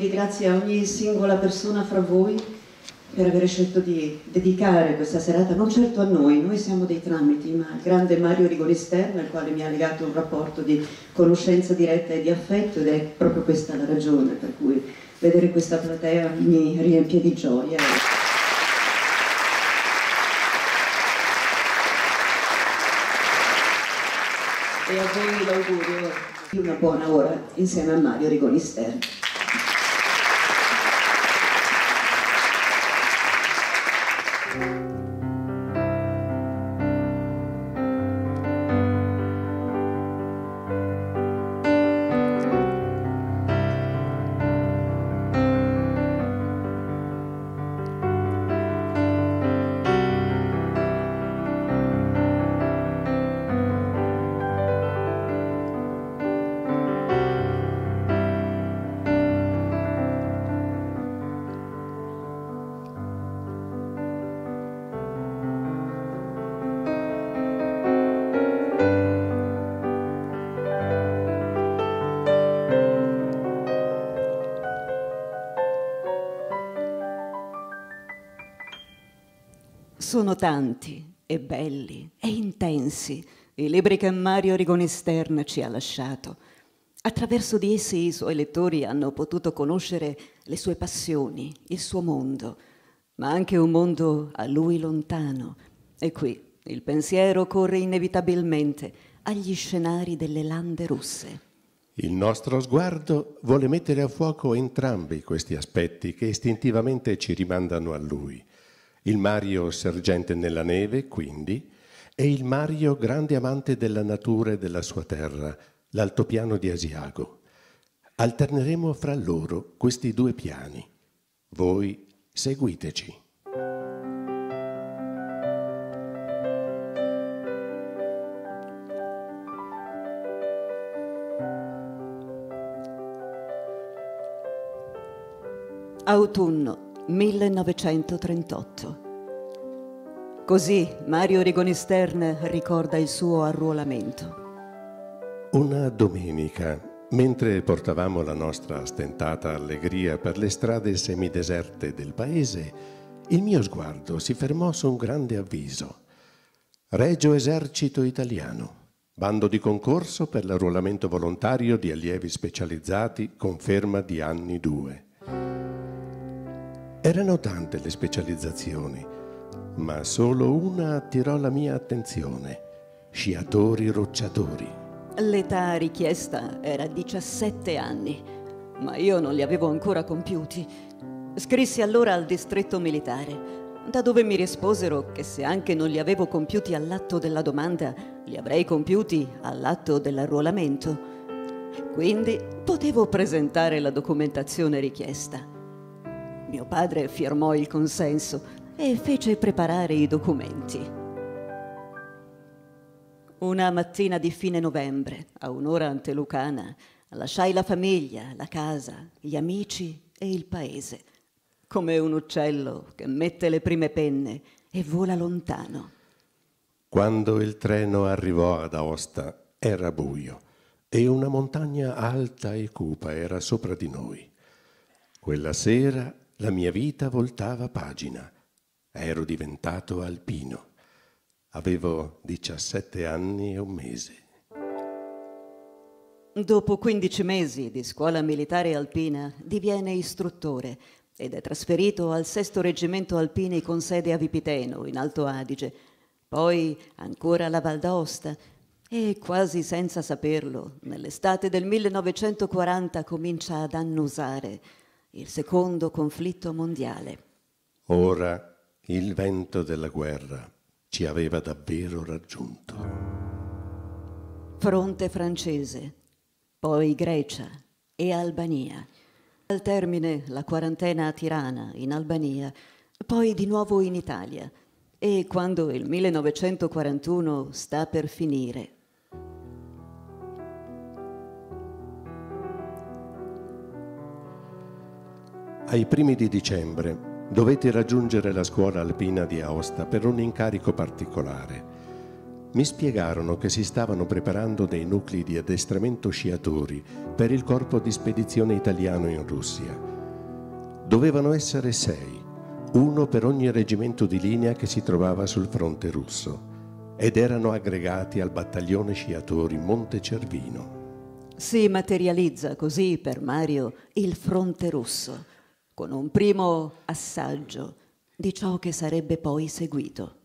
Quindi grazie a ogni singola persona fra voi per aver scelto di dedicare questa serata, non certo a noi, noi siamo dei tramiti, ma al grande Mario Rigoni Sterno, il quale mi ha legato un rapporto di conoscenza diretta e di affetto ed è proprio questa la ragione per cui vedere questa platea mi riempie di gioia. E a voi l'augurio di una buona ora insieme a Mario Rigoni Sono tanti e belli e intensi i libri che Mario Rigoni Stern ci ha lasciato. Attraverso di essi i suoi lettori hanno potuto conoscere le sue passioni, il suo mondo, ma anche un mondo a lui lontano. E qui il pensiero corre inevitabilmente agli scenari delle lande russe. Il nostro sguardo vuole mettere a fuoco entrambi questi aspetti che istintivamente ci rimandano a lui. Il Mario sergente nella neve, quindi, e il Mario grande amante della natura e della sua terra, l'altopiano di Asiago. Alterneremo fra loro questi due piani. Voi seguiteci. Autunno 1938. Così Mario Rigoni Stern ricorda il suo arruolamento. Una domenica, mentre portavamo la nostra stentata allegria per le strade semideserte del paese, il mio sguardo si fermò su un grande avviso. Regio Esercito Italiano. Bando di concorso per l'arruolamento volontario di allievi specializzati con ferma di anni due. Erano tante le specializzazioni, ma solo una attirò la mia attenzione. Sciatori rocciatori. L'età richiesta era 17 anni, ma io non li avevo ancora compiuti. Scrissi allora al distretto militare, da dove mi risposero che se anche non li avevo compiuti all'atto della domanda, li avrei compiuti all'atto dell'arruolamento. Quindi potevo presentare la documentazione richiesta. Mio padre firmò il consenso e fece preparare i documenti. Una mattina di fine novembre, a un'ora antelucana, lasciai la famiglia, la casa, gli amici e il paese, come un uccello che mette le prime penne e vola lontano. Quando il treno arrivò ad Aosta era buio e una montagna alta e cupa era sopra di noi. Quella sera la mia vita voltava pagina. Ero diventato alpino. Avevo 17 anni e un mese. Dopo 15 mesi di scuola militare alpina diviene istruttore ed è trasferito al sesto reggimento alpini con sede a Vipiteno, in Alto Adige, poi ancora alla Val d'Aosta e quasi senza saperlo, nell'estate del 1940 comincia ad annusare il secondo conflitto mondiale. Ora il vento della guerra ci aveva davvero raggiunto. Fronte francese, poi Grecia e Albania. Al termine la quarantena a Tirana, in Albania, poi di nuovo in Italia e quando il 1941 sta per finire. Ai primi di dicembre dovete raggiungere la scuola alpina di Aosta per un incarico particolare. Mi spiegarono che si stavano preparando dei nuclei di addestramento sciatori per il corpo di spedizione italiano in Russia. Dovevano essere sei, uno per ogni reggimento di linea che si trovava sul fronte russo, ed erano aggregati al battaglione sciatori Monte Cervino. Si materializza così per Mario il fronte russo, con un primo assaggio di ciò che sarebbe poi seguito.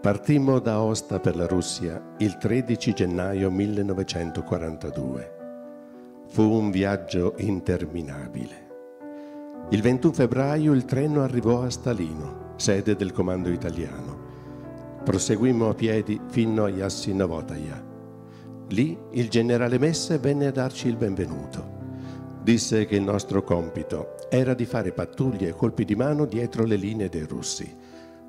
Partimmo da Aosta per la Russia il 13 gennaio 1942. Fu un viaggio interminabile. Il 21 febbraio il treno arrivò a Stalino, sede del comando italiano. Proseguimmo a piedi fino a Yassinovotaja. Lì il generale Messe venne a darci il benvenuto. Disse che il nostro compito era di fare pattuglie e colpi di mano dietro le linee dei russi,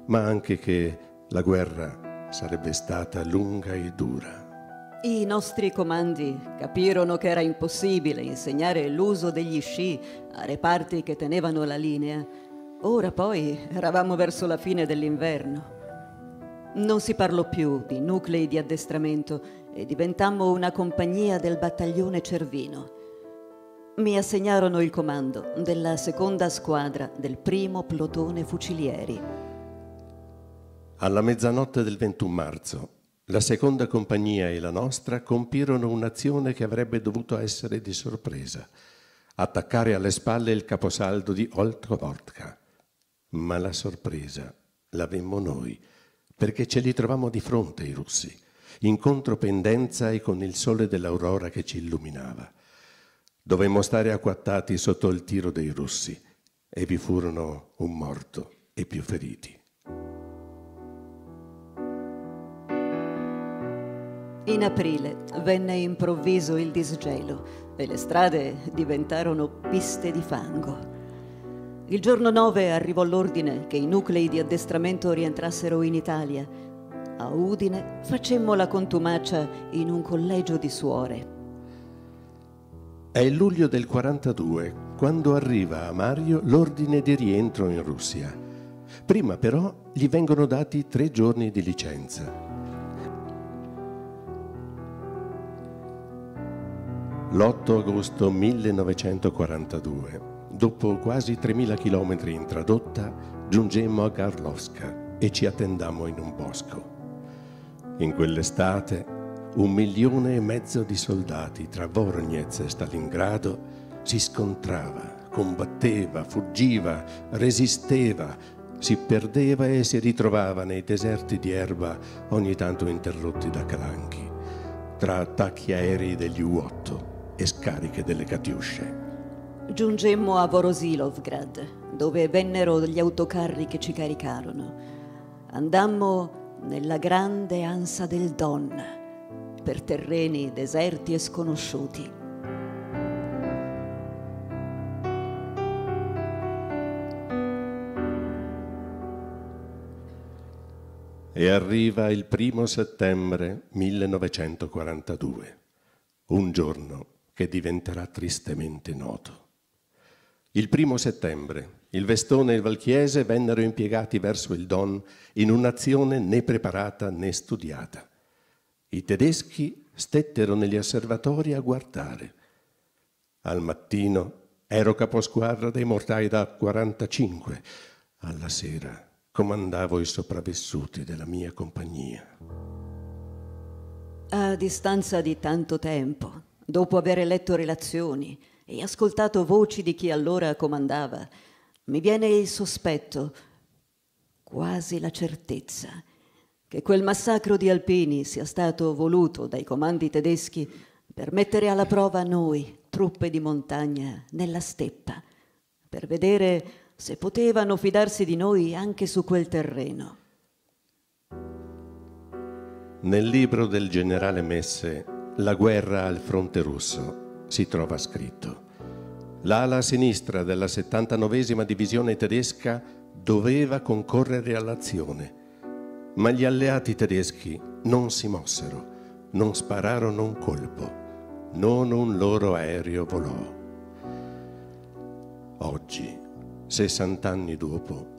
ma anche che la guerra sarebbe stata lunga e dura. I nostri comandi capirono che era impossibile insegnare l'uso degli sci a reparti che tenevano la linea. Ora poi eravamo verso la fine dell'inverno. Non si parlò più di nuclei di addestramento e diventammo una compagnia del battaglione Cervino. Mi assegnarono il comando della seconda squadra del primo plotone fucilieri. Alla mezzanotte del 21 marzo la seconda compagnia e la nostra compirono un'azione che avrebbe dovuto essere di sorpresa, attaccare alle spalle il caposaldo di Oltrovodka. Ma la sorpresa l'avemmo noi, perché ce li trovammo di fronte i russi, in contropendenza e con il sole dell'aurora che ci illuminava. Dovemmo stare acquattati sotto il tiro dei russi e vi furono un morto e più feriti. In aprile venne improvviso il disgelo e le strade diventarono piste di fango. Il giorno 9 arrivò l'ordine che i nuclei di addestramento rientrassero in Italia. A Udine facemmo la contumacia in un collegio di suore. È il luglio del 42 quando arriva a Mario l'ordine di rientro in Russia. Prima però gli vengono dati tre giorni di licenza. L'8 agosto 1942, dopo quasi 3.000 km in tradotta, giungemmo a Garlovska e ci attendammo in un bosco. In quell'estate, un milione e mezzo di soldati tra Voronezh e Stalingrado si scontrava, combatteva, fuggiva, resisteva, si perdeva e si ritrovava nei deserti di erba ogni tanto interrotti da calanchi, tra attacchi aerei degli U-8 e scariche delle Katiusce. Giungemmo a Vorosilovgrad, dove vennero gli autocarri che ci caricarono. Andammo nella grande ansa del Don, per terreni deserti e sconosciuti. E arriva il primo settembre 1942, un giorno che diventerà tristemente noto. Il primo settembre il Vestone e il Valchiese vennero impiegati verso il Don in un'azione né preparata né studiata. I tedeschi stettero negli osservatori a guardare. Al mattino ero caposquadra dei mortai da 45. Alla sera comandavo i sopravvissuti della mia compagnia. A distanza di tanto tempo, Dopo aver letto relazioni e ascoltato voci di chi allora comandava, mi viene il sospetto, quasi la certezza, che quel massacro di alpini sia stato voluto dai comandi tedeschi per mettere alla prova noi, truppe di montagna, nella steppa, per vedere se potevano fidarsi di noi anche su quel terreno. Nel libro del generale Messe la guerra al fronte russo si trova scritto. L'ala sinistra della 79 divisione tedesca doveva concorrere all'azione, ma gli alleati tedeschi non si mossero, non spararono un colpo, non un loro aereo volò. Oggi, 60 anni dopo,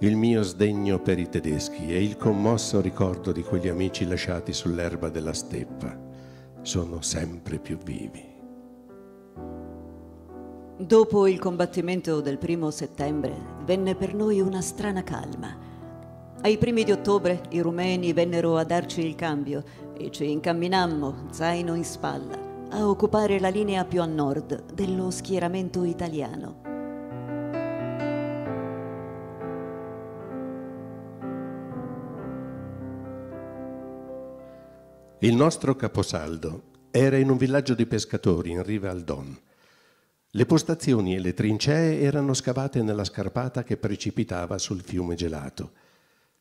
il mio sdegno per i tedeschi e il commosso ricordo di quegli amici lasciati sull'erba della steppa sono sempre più vivi. Dopo il combattimento del primo settembre venne per noi una strana calma. Ai primi di ottobre i rumeni vennero a darci il cambio e ci incamminammo, zaino in spalla, a occupare la linea più a nord dello schieramento italiano. Il nostro caposaldo era in un villaggio di pescatori in riva al Don. Le postazioni e le trincee erano scavate nella scarpata che precipitava sul fiume gelato.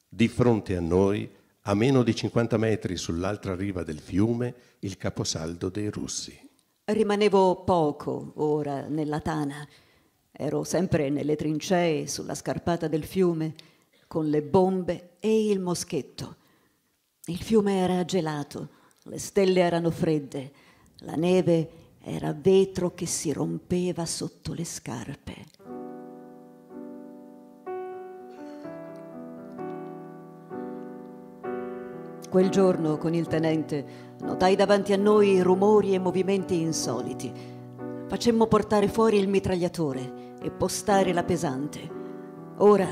Di fronte a noi, a meno di 50 metri sull'altra riva del fiume, il caposaldo dei russi. Rimanevo poco ora nella tana. Ero sempre nelle trincee sulla scarpata del fiume, con le bombe e il moschetto. Il fiume era gelato, le stelle erano fredde, la neve era vetro che si rompeva sotto le scarpe. Quel giorno con il tenente notai davanti a noi rumori e movimenti insoliti. Facemmo portare fuori il mitragliatore e postare la pesante. Ora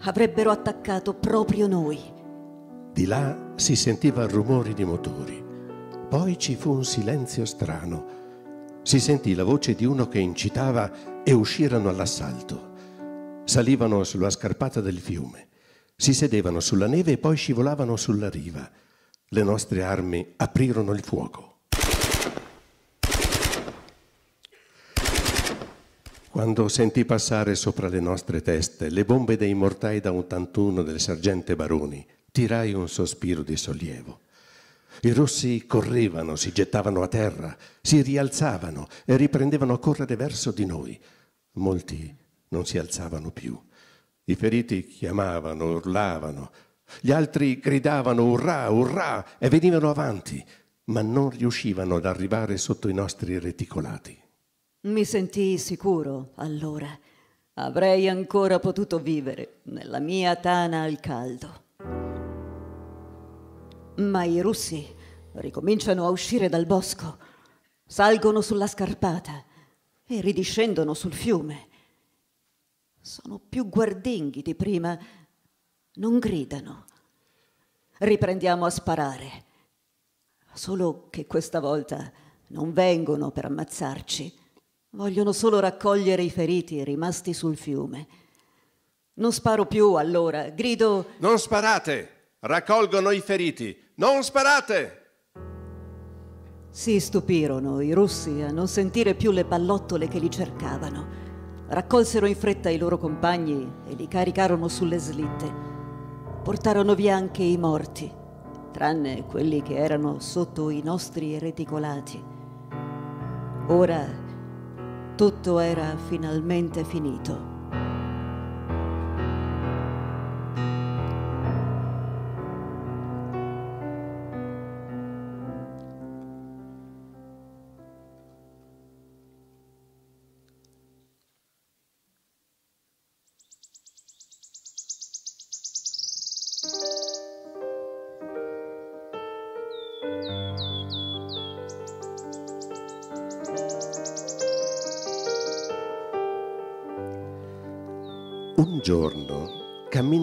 avrebbero attaccato proprio noi. Di là si sentiva rumori di motori. Poi ci fu un silenzio strano. Si sentì la voce di uno che incitava e uscirono all'assalto. Salivano sulla scarpata del fiume, si sedevano sulla neve e poi scivolavano sulla riva. Le nostre armi aprirono il fuoco. Quando sentì passare sopra le nostre teste le bombe dei mortai da 81 del sergente Baroni, tirai un sospiro di sollievo. I russi correvano, si gettavano a terra, si rialzavano e riprendevano a correre verso di noi. Molti non si alzavano più. I feriti chiamavano, urlavano. Gli altri gridavano urrà, urrà e venivano avanti, ma non riuscivano ad arrivare sotto i nostri reticolati. Mi sentii sicuro allora. Avrei ancora potuto vivere nella mia tana al caldo. Ma i russi ricominciano a uscire dal bosco, salgono sulla scarpata e ridiscendono sul fiume. Sono più guardinghi di prima, non gridano. Riprendiamo a sparare, solo che questa volta non vengono per ammazzarci, vogliono solo raccogliere i feriti rimasti sul fiume. Non sparo più allora, grido... Non sparate! Raccolgono i feriti! Non sparate! Si stupirono i russi a non sentire più le ballottole che li cercavano. Raccolsero in fretta i loro compagni e li caricarono sulle slitte. Portarono via anche i morti, tranne quelli che erano sotto i nostri reticolati. Ora tutto era finalmente finito.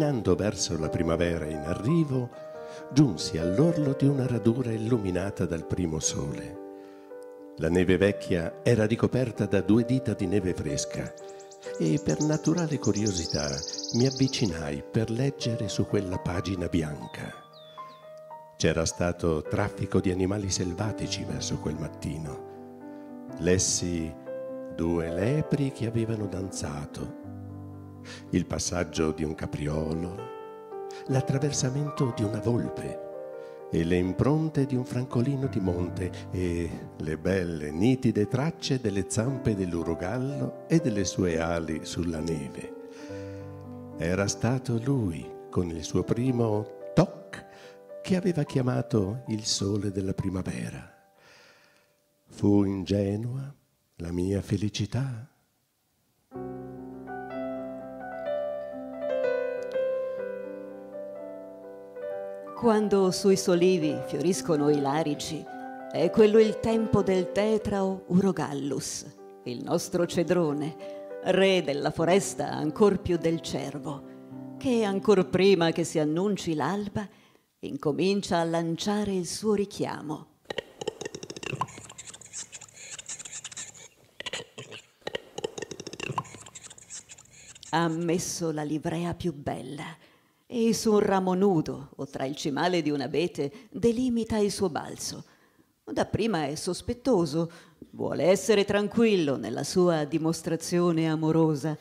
Camminando verso la primavera in arrivo, giunsi all'orlo di una radura illuminata dal primo sole. La neve vecchia era ricoperta da due dita di neve fresca e per naturale curiosità mi avvicinai per leggere su quella pagina bianca. C'era stato traffico di animali selvatici verso quel mattino. Lessi due lepri che avevano danzato il passaggio di un capriolo, l'attraversamento di una volpe, e le impronte di un francolino di monte e le belle, nitide tracce delle zampe dell'urogallo e delle sue ali sulla neve. Era stato lui, con il suo primo toc, che aveva chiamato il sole della primavera. Fu ingenua la mia felicità? Quando sui solivi fioriscono i larici, è quello il tempo del tetrao Urogallus, il nostro cedrone, re della foresta ancor più del cervo, che ancor prima che si annunci l'alba, incomincia a lanciare il suo richiamo. Ha messo la livrea più bella e su un ramo nudo o tra il cimale di un abete delimita il suo balzo. Dapprima è sospettoso, vuole essere tranquillo nella sua dimostrazione amorosa.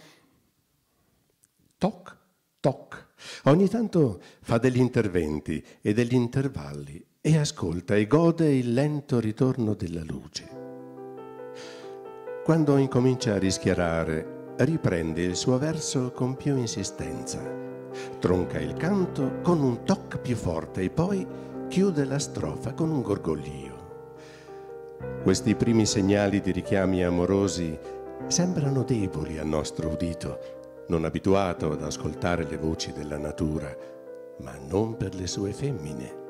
Toc, toc. Ogni tanto fa degli interventi e degli intervalli e ascolta e gode il lento ritorno della luce. Quando incomincia a rischiarare, riprende il suo verso con più insistenza Tronca il canto con un toc più forte e poi chiude la strofa con un gorgoglio. Questi primi segnali di richiami amorosi sembrano deboli al nostro udito, non abituato ad ascoltare le voci della natura, ma non per le sue femmine.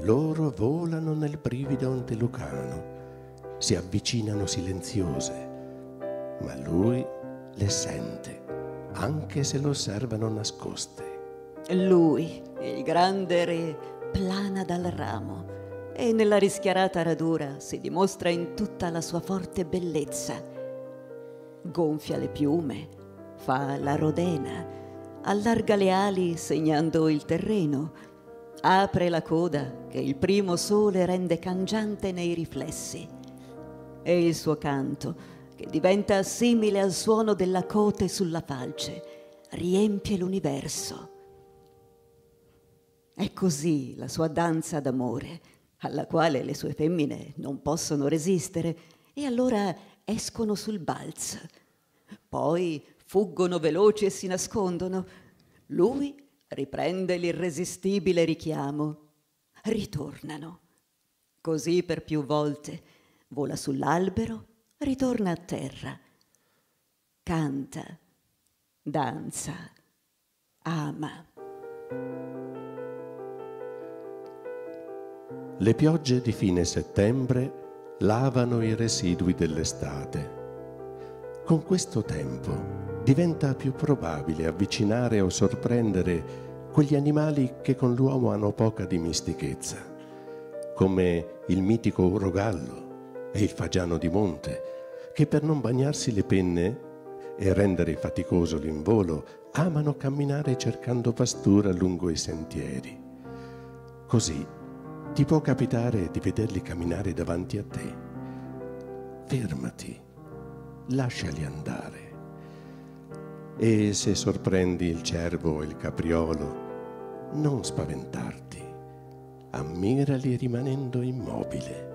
Loro volano nel brivido antelucano, si avvicinano silenziose, ma lui le sente anche se lo osservano nascoste. Lui, il grande re, plana dal ramo e nella rischiarata radura si dimostra in tutta la sua forte bellezza. Gonfia le piume, fa la rodena, allarga le ali segnando il terreno, apre la coda che il primo sole rende cangiante nei riflessi. E il suo canto che diventa simile al suono della cote sulla falce, riempie l'universo. È così la sua danza d'amore, alla quale le sue femmine non possono resistere, e allora escono sul balzo. Poi fuggono veloci e si nascondono. Lui riprende l'irresistibile richiamo. Ritornano. Così per più volte vola sull'albero ritorna a terra, canta, danza, ama. Le piogge di fine settembre lavano i residui dell'estate. Con questo tempo diventa più probabile avvicinare o sorprendere quegli animali che con l'uomo hanno poca dimistichezza, come il mitico urogallo, e il fagiano di monte, che per non bagnarsi le penne e rendere faticoso l'involo, amano camminare cercando pastura lungo i sentieri. Così ti può capitare di vederli camminare davanti a te. Fermati, lasciali andare. E se sorprendi il cervo o il capriolo, non spaventarti, ammirali rimanendo immobile.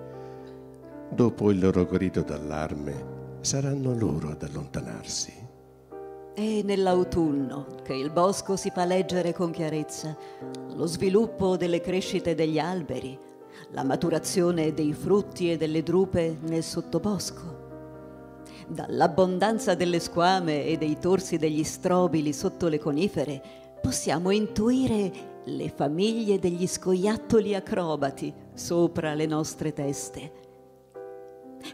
Dopo il loro grido d'allarme, saranno loro ad allontanarsi. È nell'autunno che il bosco si fa leggere con chiarezza, lo sviluppo delle crescite degli alberi, la maturazione dei frutti e delle drupe nel sottobosco. Dall'abbondanza delle squame e dei torsi degli strobili sotto le conifere possiamo intuire le famiglie degli scoiattoli acrobati sopra le nostre teste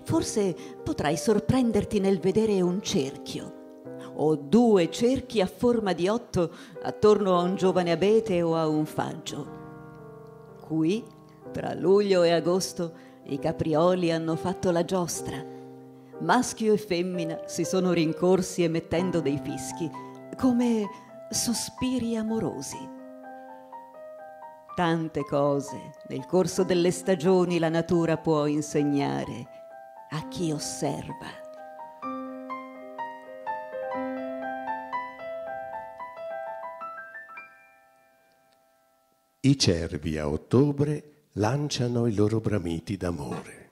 Forse potrai sorprenderti nel vedere un cerchio o due cerchi a forma di otto attorno a un giovane abete o a un faggio. Qui, tra luglio e agosto, i caprioli hanno fatto la giostra. Maschio e femmina si sono rincorsi emettendo dei fischi, come sospiri amorosi. Tante cose nel corso delle stagioni la natura può insegnare a chi osserva. I cervi a ottobre lanciano i loro bramiti d'amore.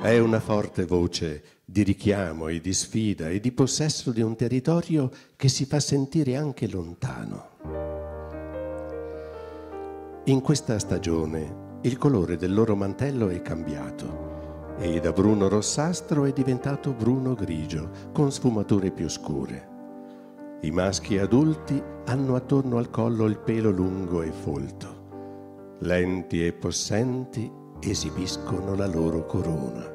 È una forte voce di richiamo e di sfida e di possesso di un territorio che si fa sentire anche lontano. In questa stagione il colore del loro mantello è cambiato e da bruno rossastro è diventato bruno grigio con sfumature più scure. I maschi adulti hanno attorno al collo il pelo lungo e folto. Lenti e possenti esibiscono la loro corona.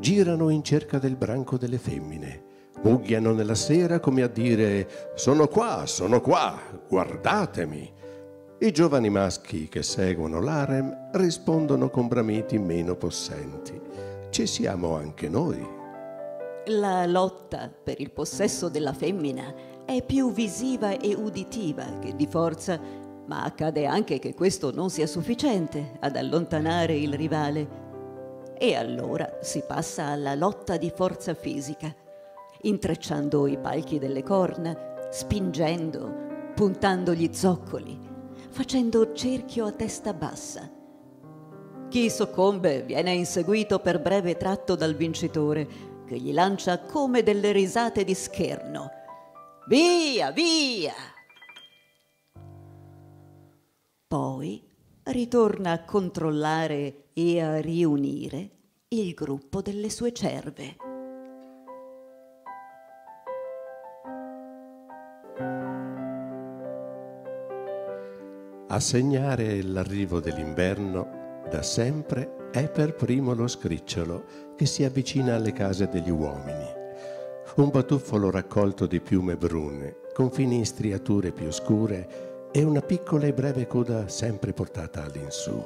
Girano in cerca del branco delle femmine, mugghiano nella sera come a dire sono qua, sono qua, guardatemi. I giovani maschi che seguono l'harem rispondono con bramiti meno possenti. Ci siamo anche noi. La lotta per il possesso della femmina è più visiva e uditiva che di forza ma accade anche che questo non sia sufficiente ad allontanare il rivale. E allora si passa alla lotta di forza fisica, intrecciando i palchi delle corna, spingendo, puntando gli zoccoli, facendo cerchio a testa bassa. Chi soccombe viene inseguito per breve tratto dal vincitore, che gli lancia come delle risate di scherno. Via, via! Poi ritorna a controllare e a riunire il gruppo delle sue cerve. A segnare l'arrivo dell'inverno da sempre è per primo lo scricciolo che si avvicina alle case degli uomini. Un batuffolo raccolto di piume brune, con fini striature più scure e una piccola e breve coda sempre portata all'insù.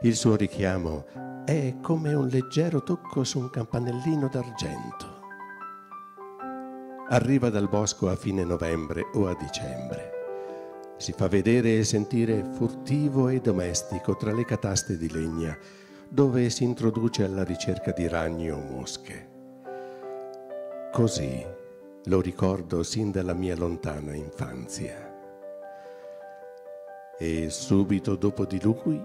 Il suo richiamo è come un leggero tocco su un campanellino d'argento. Arriva dal bosco a fine novembre o a dicembre. Si fa vedere e sentire furtivo e domestico tra le cataste di legna, dove si introduce alla ricerca di ragni o mosche. Così lo ricordo sin dalla mia lontana infanzia e subito dopo di lui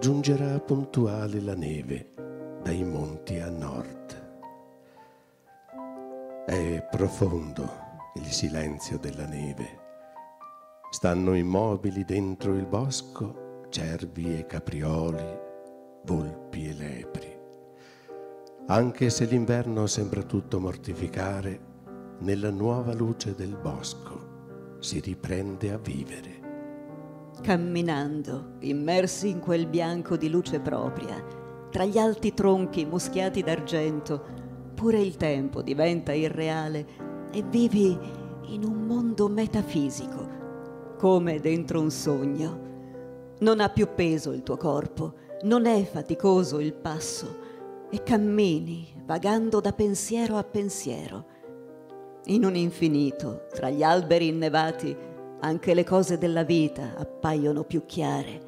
giungerà puntuale la neve dai monti a nord. È profondo il silenzio della neve. Stanno immobili dentro il bosco cervi e caprioli, volpi e lepri. Anche se l'inverno sembra tutto mortificare, nella nuova luce del bosco si riprende a vivere camminando, immersi in quel bianco di luce propria, tra gli alti tronchi muschiati d'argento, pure il tempo diventa irreale e vivi in un mondo metafisico, come dentro un sogno. Non ha più peso il tuo corpo, non è faticoso il passo e cammini vagando da pensiero a pensiero. In un infinito, tra gli alberi innevati, anche le cose della vita appaiono più chiare.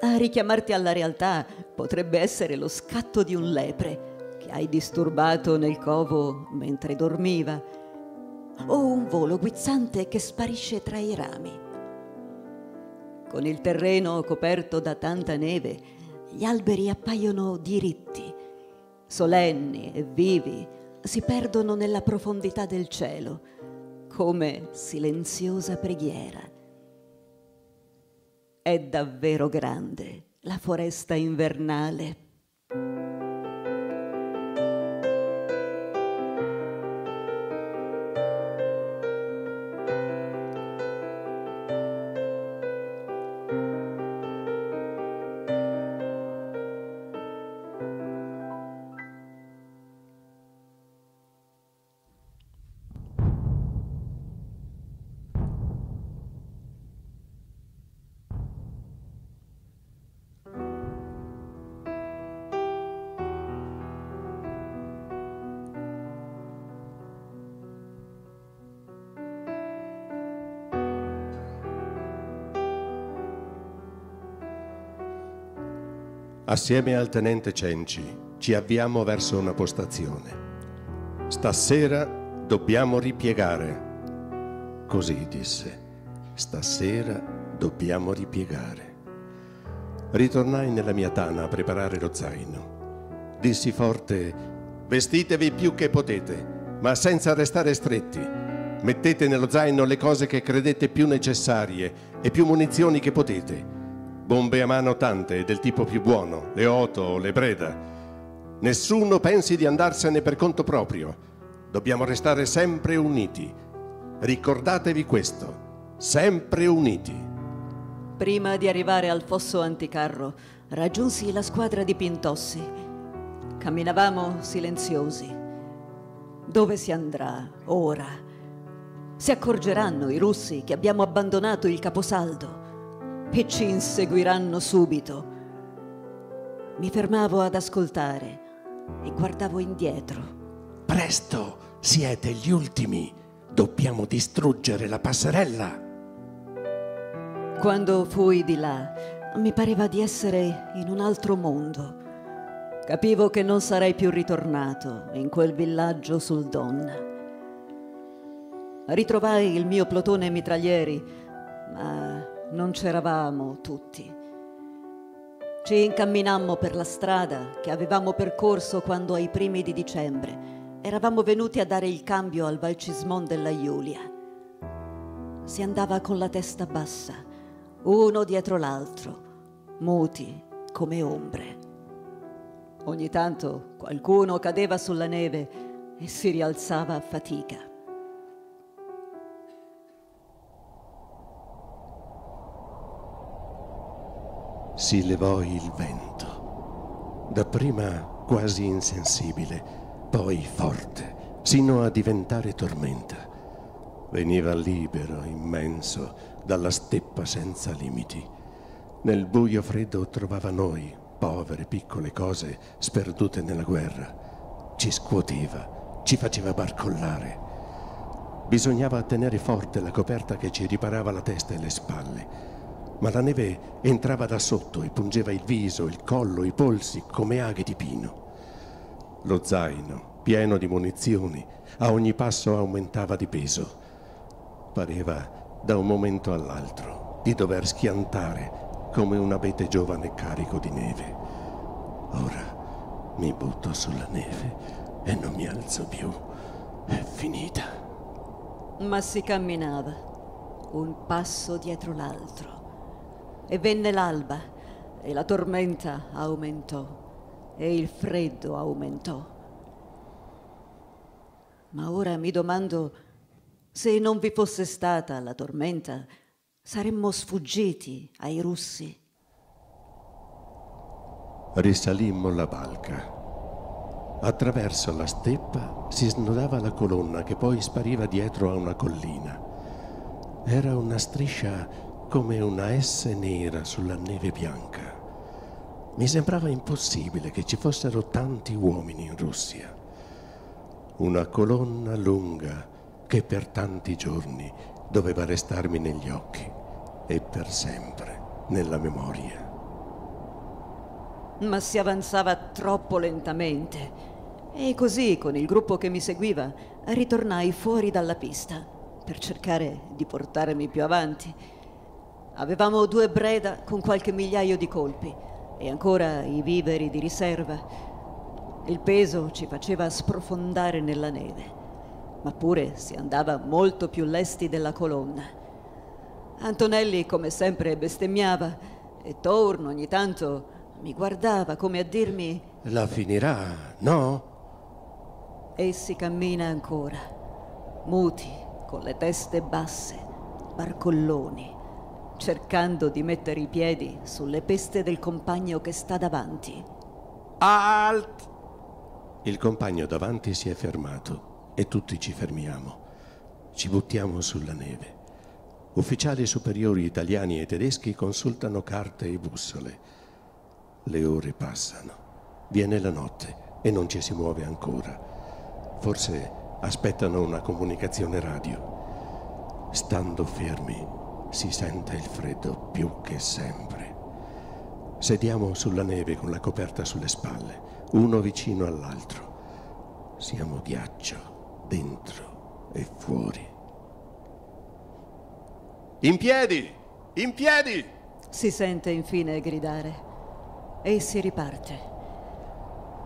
A richiamarti alla realtà potrebbe essere lo scatto di un lepre che hai disturbato nel covo mentre dormiva, o un volo guizzante che sparisce tra i rami. Con il terreno coperto da tanta neve, gli alberi appaiono diritti, solenni e vivi, si perdono nella profondità del cielo come silenziosa preghiera. È davvero grande la foresta invernale Assieme al tenente Cenci ci avviamo verso una postazione. Stasera dobbiamo ripiegare. Così disse, stasera dobbiamo ripiegare. Ritornai nella mia tana a preparare lo zaino. Dissi forte, vestitevi più che potete, ma senza restare stretti. Mettete nello zaino le cose che credete più necessarie e più munizioni che potete. Bombe a mano tante del tipo più buono, le Oto le Breda. Nessuno pensi di andarsene per conto proprio. Dobbiamo restare sempre uniti. Ricordatevi questo, sempre uniti. Prima di arrivare al fosso anticarro, raggiunsi la squadra di Pintossi. Camminavamo silenziosi. Dove si andrà ora? Si accorgeranno i russi che abbiamo abbandonato il caposaldo e ci inseguiranno subito. Mi fermavo ad ascoltare e guardavo indietro. Presto, siete gli ultimi. Dobbiamo distruggere la passerella. Quando fui di là, mi pareva di essere in un altro mondo. Capivo che non sarei più ritornato in quel villaggio sul Don. Ritrovai il mio plotone mitraglieri, ma non c'eravamo tutti. Ci incamminammo per la strada che avevamo percorso quando ai primi di dicembre eravamo venuti a dare il cambio al Valcismon della Giulia. Si andava con la testa bassa uno dietro l'altro, muti come ombre. Ogni tanto qualcuno cadeva sulla neve e si rialzava a fatica. Si levò il vento, dapprima quasi insensibile, poi forte, sino a diventare tormenta. Veniva libero, immenso, dalla steppa senza limiti. Nel buio freddo trovava noi, povere piccole cose sperdute nella guerra. Ci scuoteva, ci faceva barcollare. Bisognava tenere forte la coperta che ci riparava la testa e le spalle, ma la neve entrava da sotto e pungeva il viso, il collo, i polsi come aghe di pino. Lo zaino, pieno di munizioni, a ogni passo aumentava di peso. Pareva da un momento all'altro di dover schiantare come un abete giovane carico di neve. Ora mi butto sulla neve e non mi alzo più. È finita. Ma si camminava, un passo dietro l'altro. E venne l'alba e la tormenta aumentò e il freddo aumentò. Ma ora mi domando se non vi fosse stata la tormenta, saremmo sfuggiti ai russi. Risalimmo la balca. Attraverso la steppa si snodava la colonna che poi spariva dietro a una collina. Era una striscia come una S nera sulla neve bianca. Mi sembrava impossibile che ci fossero tanti uomini in Russia. Una colonna lunga che per tanti giorni doveva restarmi negli occhi e per sempre nella memoria. Ma si avanzava troppo lentamente e così con il gruppo che mi seguiva ritornai fuori dalla pista per cercare di portarmi più avanti. Avevamo due breda con qualche migliaio di colpi e ancora i viveri di riserva. Il peso ci faceva sprofondare nella neve ma pure si andava molto più lesti della colonna. Antonelli, come sempre, bestemmiava e Torno ogni tanto mi guardava come a dirmi La finirà, no? Essi cammina ancora, muti, con le teste basse, barcolloni, cercando di mettere i piedi sulle peste del compagno che sta davanti. Alt! Il compagno davanti si è fermato e tutti ci fermiamo. Ci buttiamo sulla neve. Ufficiali superiori italiani e tedeschi consultano carte e bussole. Le ore passano. Viene la notte e non ci si muove ancora. Forse aspettano una comunicazione radio. Stando fermi si sente il freddo più che sempre. Sediamo sulla neve con la coperta sulle spalle, uno vicino all'altro. Siamo ghiaccio dentro e fuori. In piedi! In piedi! Si sente infine gridare e si riparte.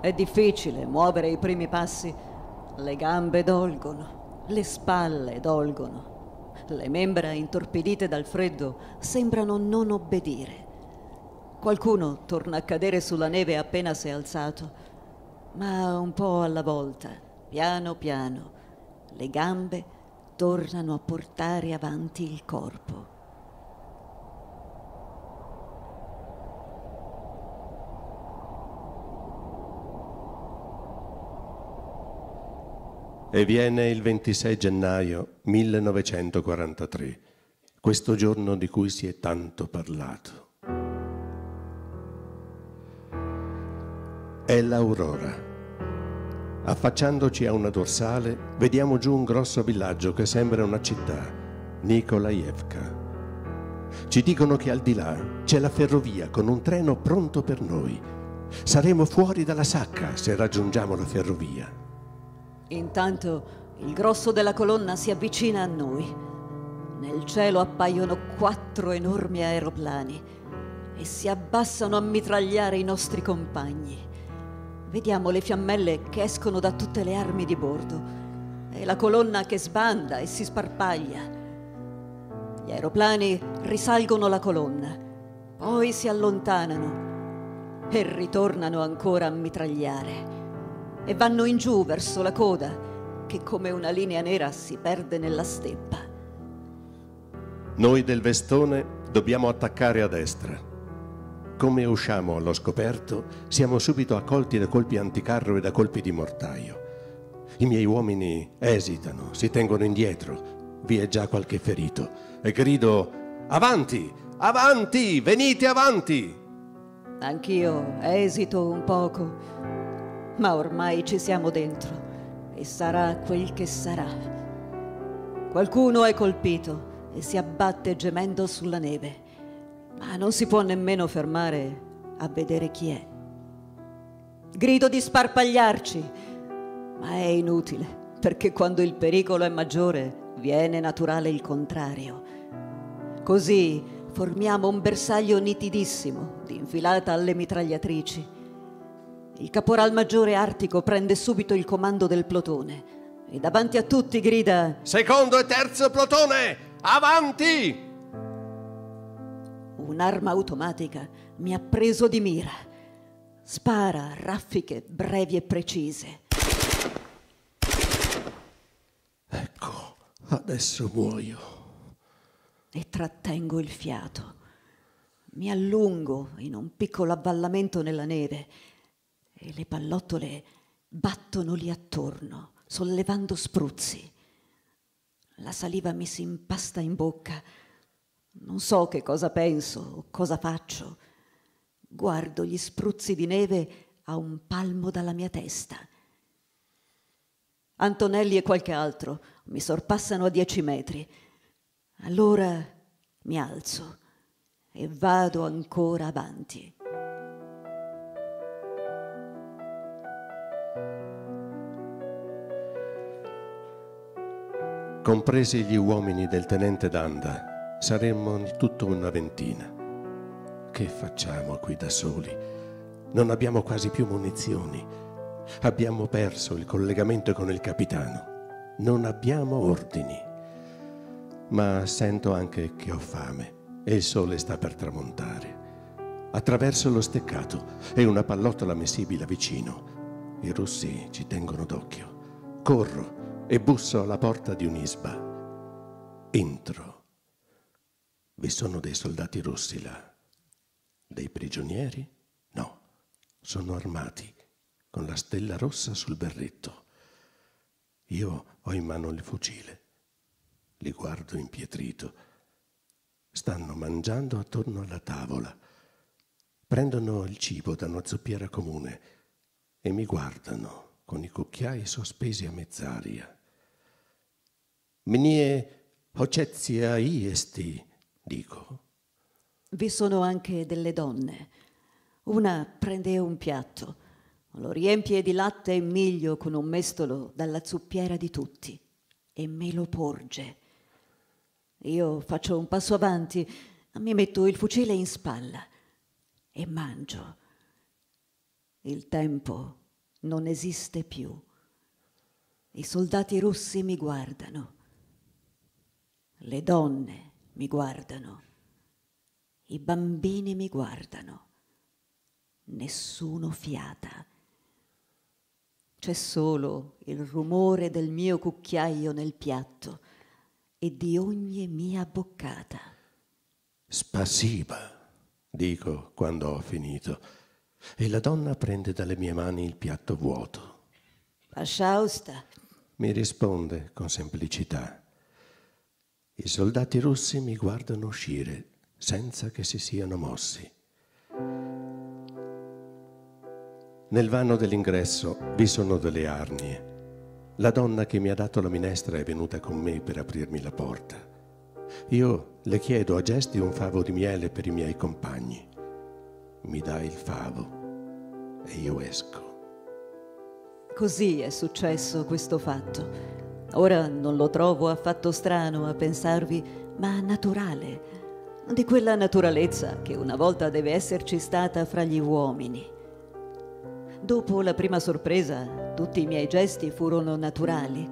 È difficile muovere i primi passi, le gambe dolgono, le spalle dolgono, le membra intorpidite dal freddo sembrano non obbedire. Qualcuno torna a cadere sulla neve appena si è alzato, ma un po' alla volta, piano piano, le gambe tornano a portare avanti il corpo. E viene il 26 gennaio 1943, questo giorno di cui si è tanto parlato. È l'aurora. Affacciandoci a una dorsale, vediamo giù un grosso villaggio che sembra una città, Nikolaevka. Ci dicono che al di là c'è la ferrovia con un treno pronto per noi. Saremo fuori dalla sacca se raggiungiamo la ferrovia. Intanto il grosso della colonna si avvicina a noi. Nel cielo appaiono quattro enormi aeroplani e si abbassano a mitragliare i nostri compagni. Vediamo le fiammelle che escono da tutte le armi di bordo e la colonna che sbanda e si sparpaglia. Gli aeroplani risalgono la colonna, poi si allontanano e ritornano ancora a mitragliare e vanno in giù verso la coda che come una linea nera si perde nella steppa. Noi del vestone dobbiamo attaccare a destra. Come usciamo allo scoperto, siamo subito accolti da colpi anticarro e da colpi di mortaio. I miei uomini esitano, si tengono indietro, vi è già qualche ferito, e grido Avanti, avanti, venite avanti! Anch'io esito un poco ma ormai ci siamo dentro e sarà quel che sarà. Qualcuno è colpito e si abbatte gemendo sulla neve, ma non si può nemmeno fermare a vedere chi è. Grido di sparpagliarci, ma è inutile, perché quando il pericolo è maggiore viene naturale il contrario. Così formiamo un bersaglio nitidissimo di infilata alle mitragliatrici il caporal maggiore Artico prende subito il comando del plotone e davanti a tutti grida Secondo e terzo plotone, avanti! Un'arma automatica mi ha preso di mira. Spara a raffiche brevi e precise. Ecco, adesso muoio. E trattengo il fiato. Mi allungo in un piccolo avvallamento nella neve e le pallottole battono lì attorno, sollevando spruzzi. La saliva mi si impasta in bocca. Non so che cosa penso o cosa faccio. Guardo gli spruzzi di neve a un palmo dalla mia testa. Antonelli e qualche altro mi sorpassano a dieci metri. Allora mi alzo e vado ancora avanti. Compresi gli uomini del tenente Danda, saremmo in tutto una ventina. Che facciamo qui da soli? Non abbiamo quasi più munizioni. Abbiamo perso il collegamento con il capitano. Non abbiamo ordini. Ma sento anche che ho fame e il sole sta per tramontare. Attraverso lo steccato e una pallottola messibile vicino. I russi ci tengono d'occhio. Corro e busso alla porta di un'isba. Entro. Vi sono dei soldati russi là. Dei prigionieri? No, sono armati, con la stella rossa sul berretto. Io ho in mano il fucile. Li guardo impietrito. Stanno mangiando attorno alla tavola. Prendono il cibo da una zuppiera comune e mi guardano con i cucchiai sospesi a mezz'aria. Mnie ocezia iesti, dico. Vi sono anche delle donne. Una prende un piatto, lo riempie di latte e miglio con un mestolo dalla zuppiera di tutti e me lo porge. Io faccio un passo avanti, mi metto il fucile in spalla e mangio. Il tempo non esiste più. I soldati russi mi guardano. Le donne mi guardano. I bambini mi guardano. Nessuno fiata. C'è solo il rumore del mio cucchiaio nel piatto e di ogni mia boccata. Spasiba, dico quando ho finito, e la donna prende dalle mie mani il piatto vuoto. Pashausta, mi risponde con semplicità. I soldati russi mi guardano uscire senza che si siano mossi. Nel vano dell'ingresso vi sono delle arnie. La donna che mi ha dato la minestra è venuta con me per aprirmi la porta. Io le chiedo a gesti un favo di miele per i miei compagni. Mi dà il favo e io esco. Così è successo questo fatto. Ora non lo trovo affatto strano a pensarvi, ma naturale, di quella naturalezza che una volta deve esserci stata fra gli uomini. Dopo la prima sorpresa, tutti i miei gesti furono naturali.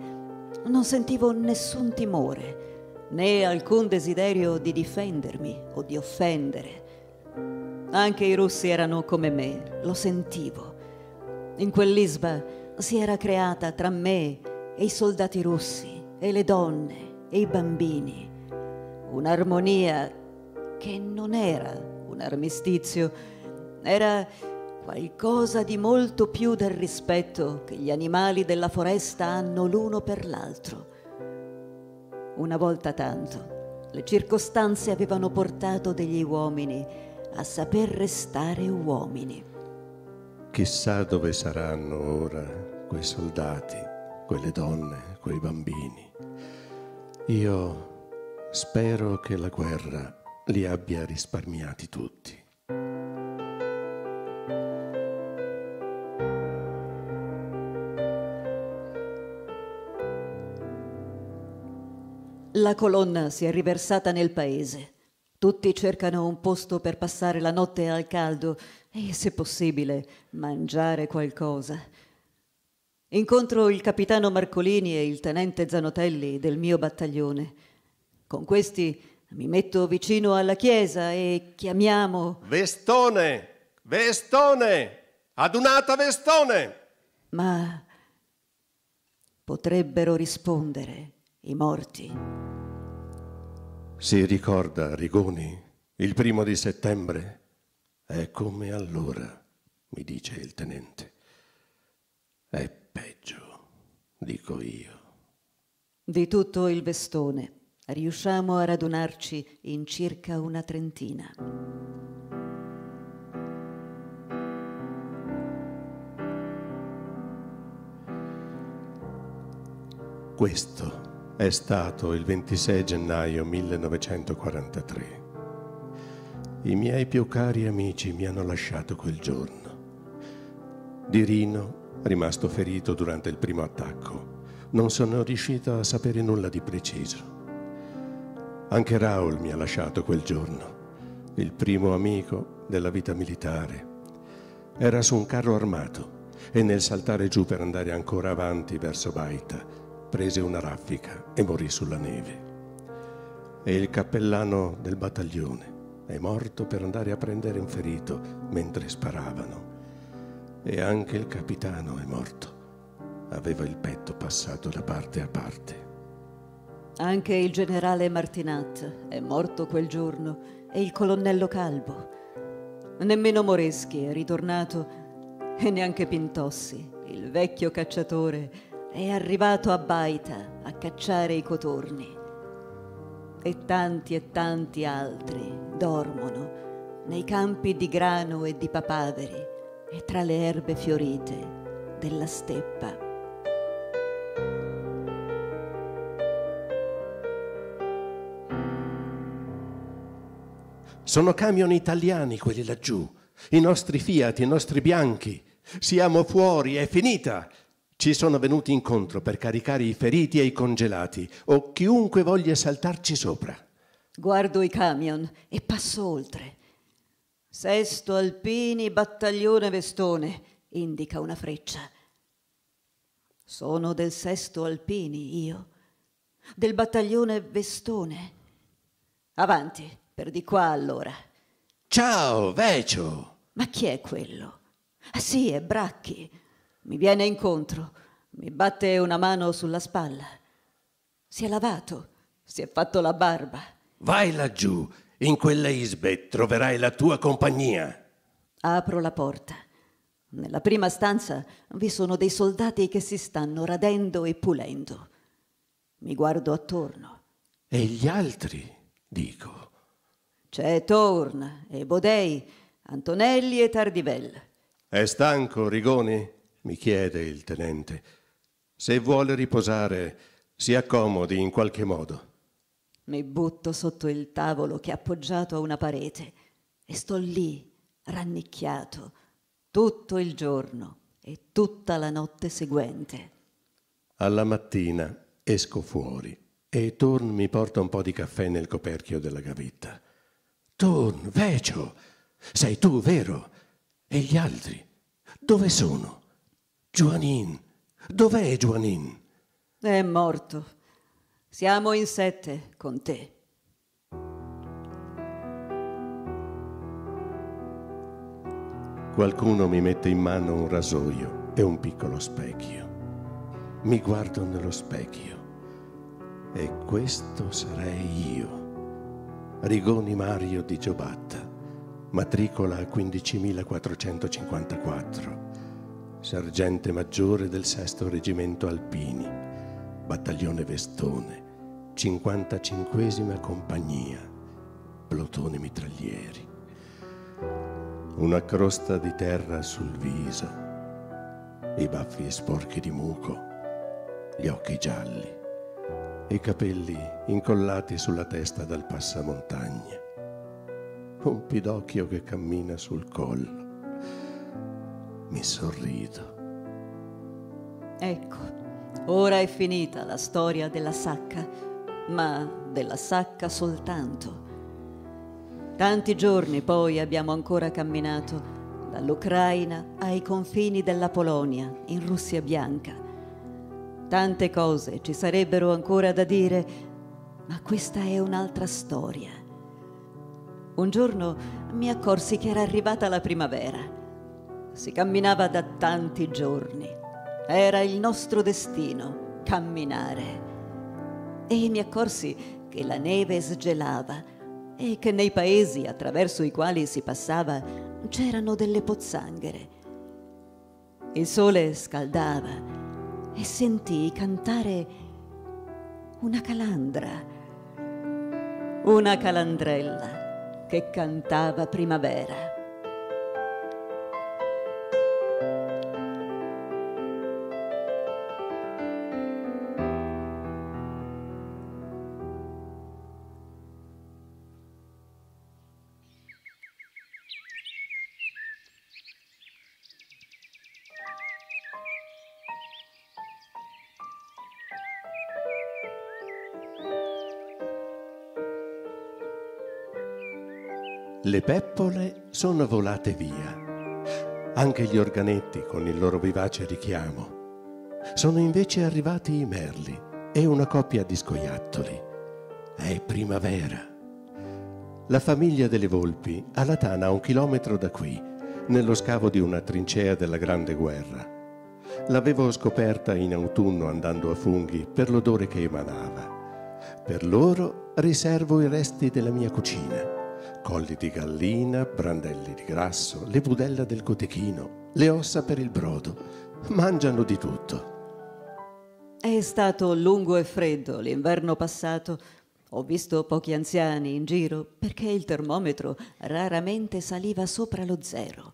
Non sentivo nessun timore, né alcun desiderio di difendermi o di offendere. Anche i russi erano come me, lo sentivo. In quell'isba si era creata tra me e i soldati russi e le donne e i bambini. Un'armonia che non era un armistizio, era qualcosa di molto più del rispetto che gli animali della foresta hanno l'uno per l'altro. Una volta tanto, le circostanze avevano portato degli uomini a saper restare uomini. Chissà dove saranno ora quei soldati, quelle donne, quei bambini. Io spero che la guerra li abbia risparmiati tutti. La colonna si è riversata nel paese. Tutti cercano un posto per passare la notte al caldo e, se possibile, mangiare qualcosa. Incontro il capitano Marcolini e il tenente Zanotelli del mio battaglione. Con questi mi metto vicino alla chiesa e chiamiamo Vestone! Vestone! Adunata Vestone! Ma potrebbero rispondere i morti. Si ricorda, Rigoni, il primo di settembre? È come allora, mi dice il tenente. È peggio, dico io. Di tutto il vestone riusciamo a radunarci in circa una trentina. Questo è stato il 26 gennaio 1943. I miei più cari amici mi hanno lasciato quel giorno. Di Rino rimasto ferito durante il primo attacco. Non sono riuscito a sapere nulla di preciso. Anche Raul mi ha lasciato quel giorno, il primo amico della vita militare. Era su un carro armato e nel saltare giù per andare ancora avanti verso Baita prese una raffica e morì sulla neve. E il cappellano del battaglione è morto per andare a prendere un ferito mentre sparavano e anche il capitano è morto. Aveva il petto passato da parte a parte. Anche il generale Martinat è morto quel giorno e il colonnello Calvo. Nemmeno Moreschi è ritornato e neanche Pintossi, il vecchio cacciatore, è arrivato a Baita a cacciare i cotorni. E tanti e tanti altri dormono nei campi di grano e di papaveri e tra le erbe fiorite della steppa. Sono camion italiani quelli laggiù, i nostri Fiat, i nostri bianchi. Siamo fuori, è finita. Ci sono venuti incontro per caricare i feriti e i congelati o chiunque voglia saltarci sopra. Guardo i camion e passo oltre. Sesto Alpini, battaglione Vestone, indica una freccia. Sono del sesto Alpini io, del battaglione Vestone. Avanti, per di qua allora. Ciao, Vecio! Ma chi è quello? Ah sì, è Bracchi. Mi viene incontro, mi batte una mano sulla spalla. Si è lavato, si è fatto la barba. Vai laggiù, in quella isbe troverai la tua compagnia. Apro la porta. Nella prima stanza vi sono dei soldati che si stanno radendo e pulendo. Mi guardo attorno. E gli altri, dico. C'è Torn e Bodei, Antonelli e Tardivell. È stanco, Rigoni? mi chiede il tenente. Se vuole riposare, si accomodi in qualche modo. Mi butto sotto il tavolo che è appoggiato a una parete e sto lì, rannicchiato, tutto il giorno e tutta la notte seguente. Alla mattina esco fuori e Torn mi porta un po' di caffè nel coperchio della gavetta. Torn, Vecio, sei tu, vero? E gli altri? Dove sono? Giuanin, dov'è Giuanin? È morto. Siamo in sette con te. Qualcuno mi mette in mano un rasoio e un piccolo specchio. Mi guardo nello specchio e questo sarei io. Rigoni Mario di Giobatta, matricola 15454, sergente maggiore del sesto reggimento Alpini, battaglione Vestone, 55 compagnia, plotone mitraglieri. Una crosta di terra sul viso, i baffi sporchi di muco, gli occhi gialli i capelli incollati sulla testa dal passamontagna, un pidocchio che cammina sul collo. Mi sorrido. Ecco, ora è finita la storia della sacca, ma della sacca soltanto. Tanti giorni poi abbiamo ancora camminato dall'Ucraina ai confini della Polonia, in Russia bianca Tante cose ci sarebbero ancora da dire, ma questa è un'altra storia. Un giorno mi accorsi che era arrivata la primavera. Si camminava da tanti giorni. Era il nostro destino, camminare. E mi accorsi che la neve sgelava e che nei paesi attraverso i quali si passava c'erano delle pozzanghere. Il sole scaldava e sentii cantare una calandra, una calandrella che cantava primavera. Le peppole sono volate via, anche gli organetti con il loro vivace richiamo. Sono invece arrivati i merli e una coppia di scoiattoli. È primavera. La famiglia delle volpi ha la tana a un chilometro da qui, nello scavo di una trincea della Grande Guerra. L'avevo scoperta in autunno andando a funghi per l'odore che emanava. Per loro riservo i resti della mia cucina colli di gallina, brandelli di grasso, le budella del cotechino, le ossa per il brodo. Mangiano di tutto. È stato lungo e freddo l'inverno passato. Ho visto pochi anziani in giro perché il termometro raramente saliva sopra lo zero.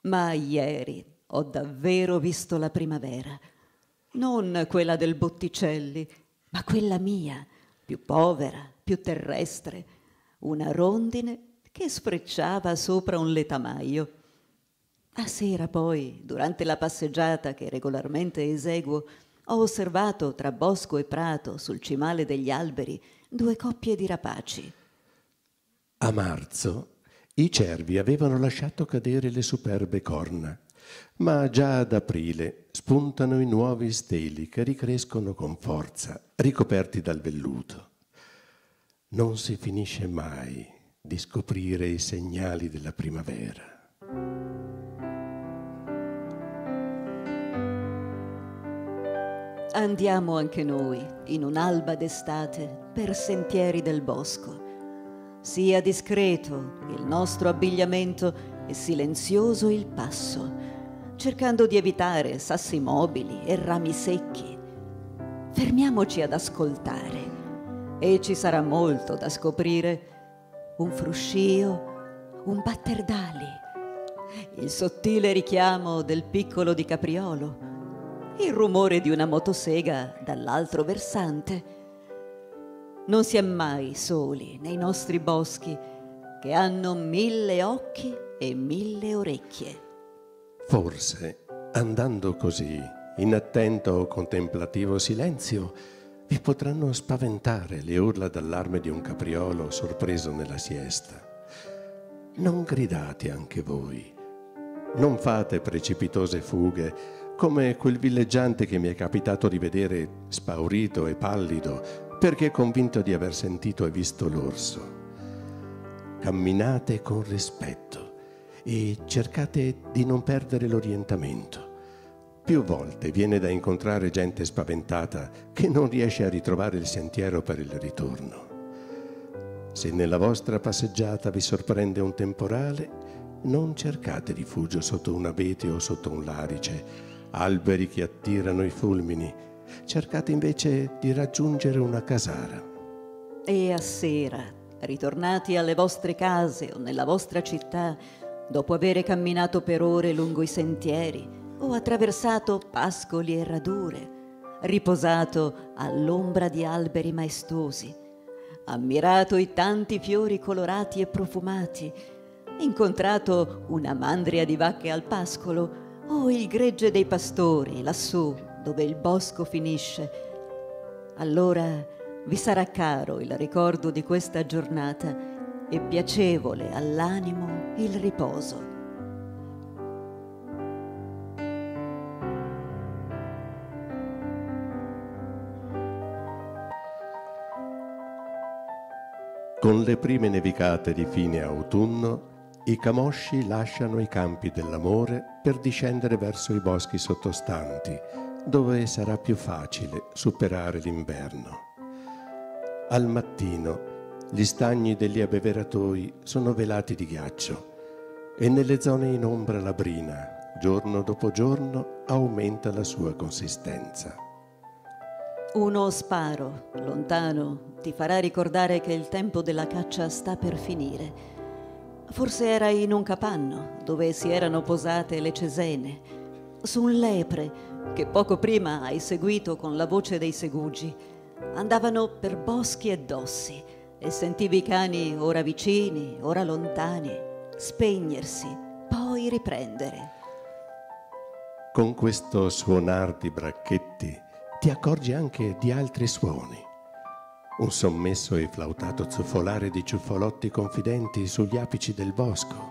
Ma ieri ho davvero visto la primavera. Non quella del Botticelli, ma quella mia, più povera, più terrestre una rondine che sfrecciava sopra un letamaio. A sera poi, durante la passeggiata che regolarmente eseguo, ho osservato tra bosco e prato, sul cimale degli alberi, due coppie di rapaci. A marzo i cervi avevano lasciato cadere le superbe corna, ma già ad aprile spuntano i nuovi steli che ricrescono con forza, ricoperti dal velluto. Non si finisce mai di scoprire i segnali della primavera. Andiamo anche noi, in un'alba d'estate, per sentieri del bosco. Sia discreto il nostro abbigliamento e silenzioso il passo, cercando di evitare sassi mobili e rami secchi. Fermiamoci ad ascoltare e ci sarà molto da scoprire. Un fruscio, un batter d'ali, il sottile richiamo del piccolo di capriolo, il rumore di una motosega dall'altro versante. Non si è mai soli nei nostri boschi che hanno mille occhi e mille orecchie. Forse, andando così, in attento contemplativo silenzio, vi potranno spaventare le urla d'allarme di un capriolo sorpreso nella siesta. Non gridate anche voi, non fate precipitose fughe come quel villeggiante che mi è capitato di vedere spaurito e pallido perché convinto di aver sentito e visto l'orso. Camminate con rispetto e cercate di non perdere l'orientamento. Più volte viene da incontrare gente spaventata che non riesce a ritrovare il sentiero per il ritorno. Se nella vostra passeggiata vi sorprende un temporale, non cercate rifugio sotto un abete o sotto un larice, alberi che attirano i fulmini. Cercate invece di raggiungere una casara. E a sera, ritornati alle vostre case o nella vostra città, dopo aver camminato per ore lungo i sentieri o attraversato pascoli e radure, riposato all'ombra di alberi maestosi, ammirato i tanti fiori colorati e profumati, incontrato una mandria di vacche al pascolo Oh, il gregge dei pastori, lassù, dove il bosco finisce. Allora vi sarà caro il ricordo di questa giornata e piacevole all'animo il riposo. Con le prime nevicate di fine autunno i camosci lasciano i campi dell'amore per discendere verso i boschi sottostanti, dove sarà più facile superare l'inverno. Al mattino gli stagni degli abbeveratoi sono velati di ghiaccio e nelle zone in ombra la brina, giorno dopo giorno, aumenta la sua consistenza. Uno sparo, lontano, ti farà ricordare che il tempo della caccia sta per finire Forse era in un capanno dove si erano posate le cesene, su un lepre che poco prima hai seguito con la voce dei segugi. Andavano per boschi e dossi e sentivi i cani ora vicini, ora lontani, spegnersi, poi riprendere. Con questo suonar di bracchetti ti accorgi anche di altri suoni. Un sommesso e flautato zuffolare di ciuffolotti confidenti sugli apici del bosco,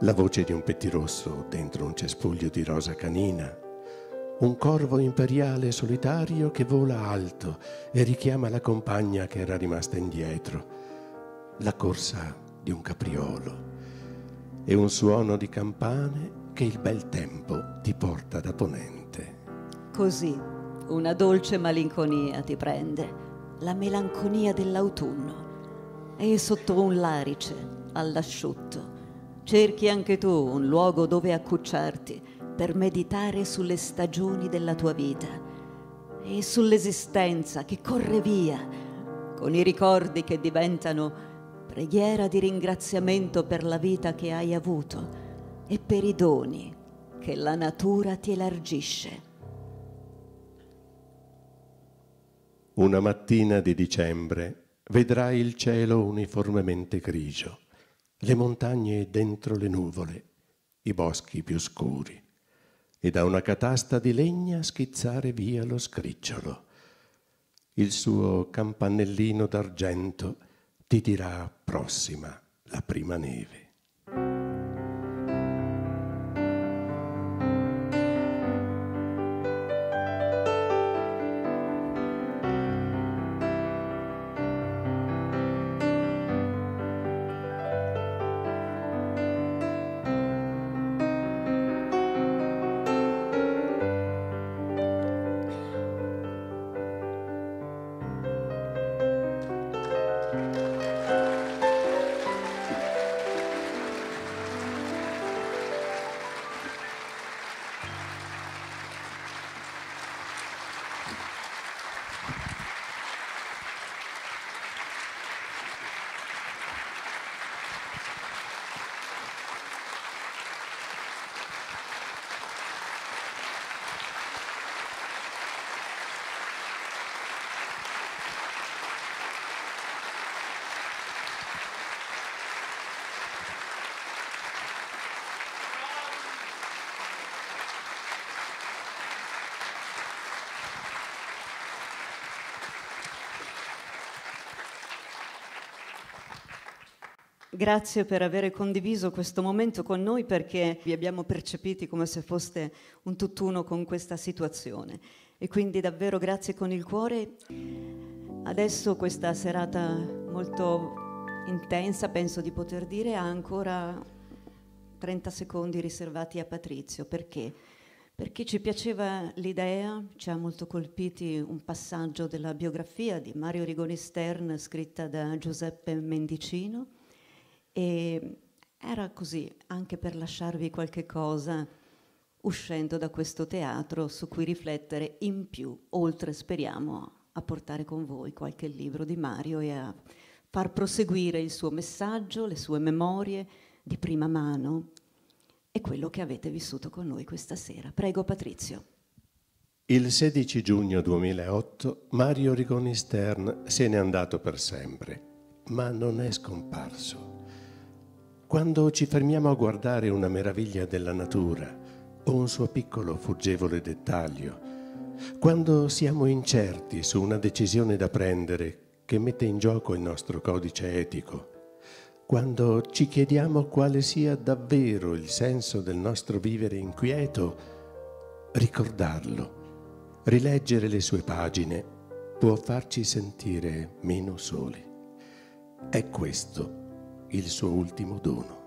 la voce di un pettirosso dentro un cespuglio di rosa canina, un corvo imperiale solitario che vola alto e richiama la compagna che era rimasta indietro, la corsa di un capriolo. E un suono di campane che il bel tempo ti porta da ponente. Così una dolce malinconia ti prende la melanconia dell'autunno e sotto un larice all'asciutto cerchi anche tu un luogo dove accucciarti per meditare sulle stagioni della tua vita e sull'esistenza che corre via con i ricordi che diventano preghiera di ringraziamento per la vita che hai avuto e per i doni che la natura ti elargisce. Una mattina di dicembre vedrai il cielo uniformemente grigio, le montagne dentro le nuvole, i boschi più scuri e da una catasta di legna schizzare via lo scricciolo. Il suo campanellino d'argento ti dirà prossima la prima neve. Grazie per aver condiviso questo momento con noi perché vi abbiamo percepiti come se foste un tutt'uno con questa situazione. E quindi davvero grazie con il cuore. Adesso questa serata molto intensa, penso di poter dire, ha ancora 30 secondi riservati a Patrizio. Perché? Perché ci piaceva l'idea, ci ha molto colpiti un passaggio della biografia di Mario Rigoni Stern scritta da Giuseppe Mendicino e era così, anche per lasciarvi qualche cosa uscendo da questo teatro su cui riflettere in più, oltre speriamo a portare con voi qualche libro di Mario e a far proseguire il suo messaggio, le sue memorie di prima mano e quello che avete vissuto con noi questa sera. Prego Patrizio. Il 16 giugno 2008 Mario Rigoni Stern se n'è andato per sempre, ma non è scomparso. Quando ci fermiamo a guardare una meraviglia della natura o un suo piccolo fuggevole dettaglio, quando siamo incerti su una decisione da prendere che mette in gioco il nostro codice etico, quando ci chiediamo quale sia davvero il senso del nostro vivere inquieto, ricordarlo, rileggere le sue pagine può farci sentire meno soli. È questo il suo ultimo dono.